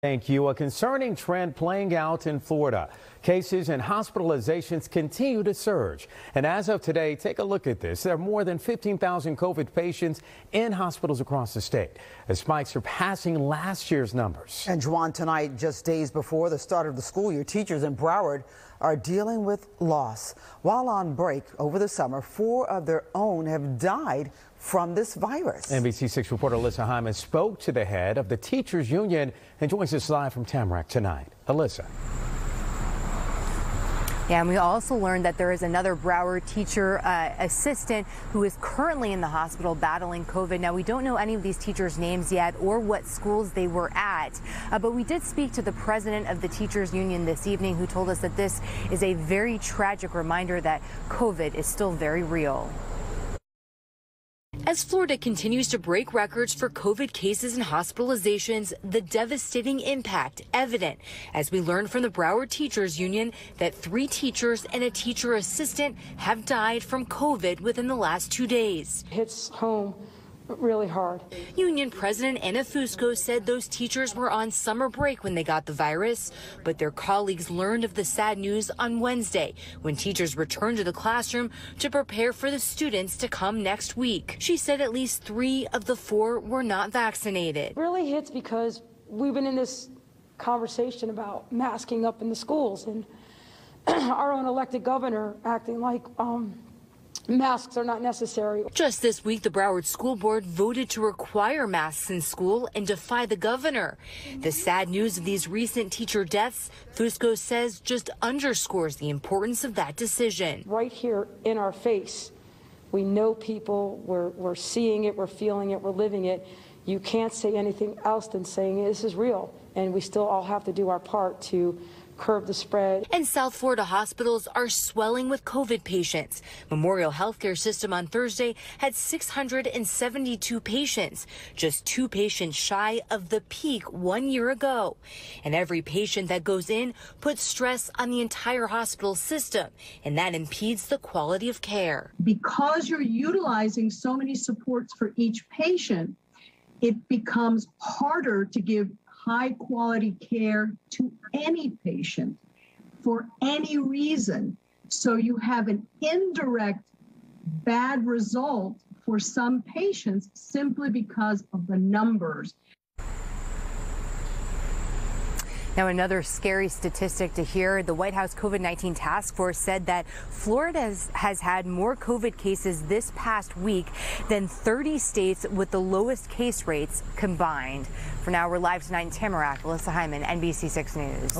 Thank you. A concerning trend playing out in Florida. Cases and hospitalizations continue to surge. And as of today, take a look at this. There are more than 15,000 COVID patients in hospitals across the state. A spike surpassing last year's numbers. And Juan, tonight, just days before the start of the school year, teachers in Broward are dealing with loss. While on break over the summer, four of their own have died from this virus. NBC6 reporter Alyssa Hyman spoke to the head of the teachers union and joins us live from Tamarac tonight. Alyssa. Yeah, and we also learned that there is another Broward teacher uh, assistant who is currently in the hospital battling COVID. Now, we don't know any of these teachers' names yet or what schools they were at, uh, but we did speak to the president of the teachers union this evening who told us that this is a very tragic reminder that COVID is still very real. As Florida continues to break records for COVID cases and hospitalizations, the devastating impact evident as we learn from the Broward Teachers Union that three teachers and a teacher assistant have died from COVID within the last two days. Hits home really hard. Union President Anna Fusco said those teachers were on summer break when they got the virus, but their colleagues learned of the sad news on Wednesday when teachers returned to the classroom to prepare for the students to come next week. She said at least three of the four were not vaccinated. really hits because we've been in this conversation about masking up in the schools and our own elected governor acting like um, masks are not necessary. Just this week, the Broward School Board voted to require masks in school and defy the governor. The sad news of these recent teacher deaths, Fusco says, just underscores the importance of that decision. Right here in our face, we know people, we're, we're seeing it, we're feeling it, we're living it. You can't say anything else than saying this is real, and we still all have to do our part to curb the spread. And South Florida hospitals are swelling with COVID patients. Memorial Healthcare System on Thursday had 672 patients, just two patients shy of the peak one year ago. And every patient that goes in puts stress on the entire hospital system, and that impedes the quality of care. Because you're utilizing so many supports for each patient, it becomes harder to give high quality care to any patient for any reason. So you have an indirect bad result for some patients simply because of the numbers. Now, another scary statistic to hear the White House COVID 19 task force said that Florida has, has, had more COVID cases this past week than 30 states with the lowest case rates combined. For now, we're live tonight in Tamarac. Alyssa Hyman, NBC6 News.